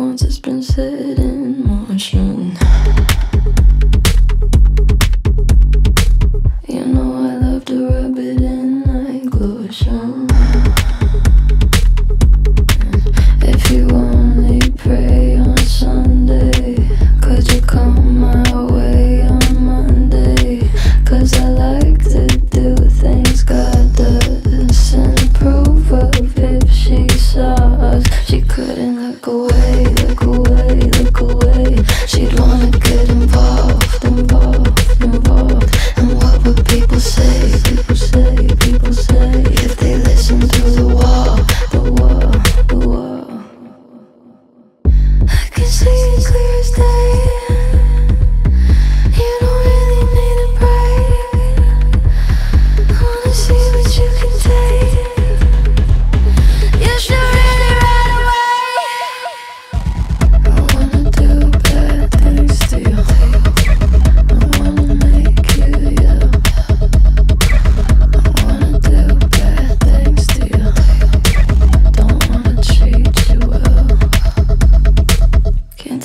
once it's been set in motion. You know I love to rub it in like lotion.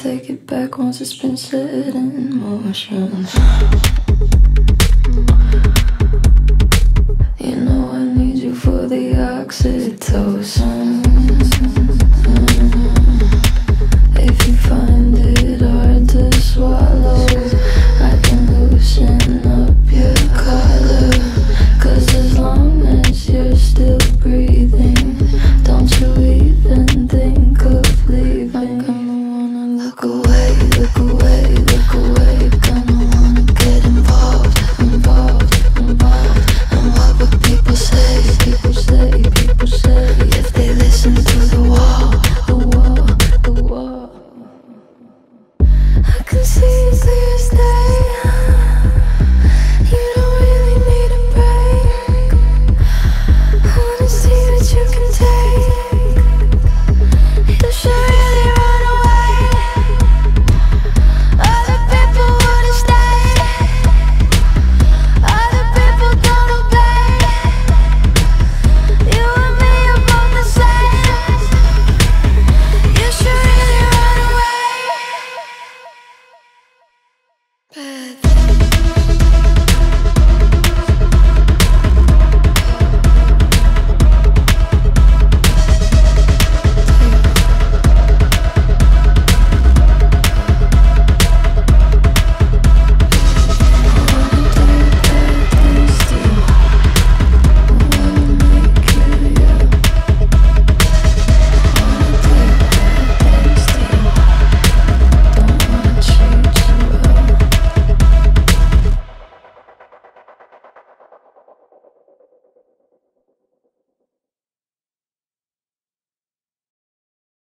take it back once it's been set in motion. You know I need you for the oxytocin. can see clear as day.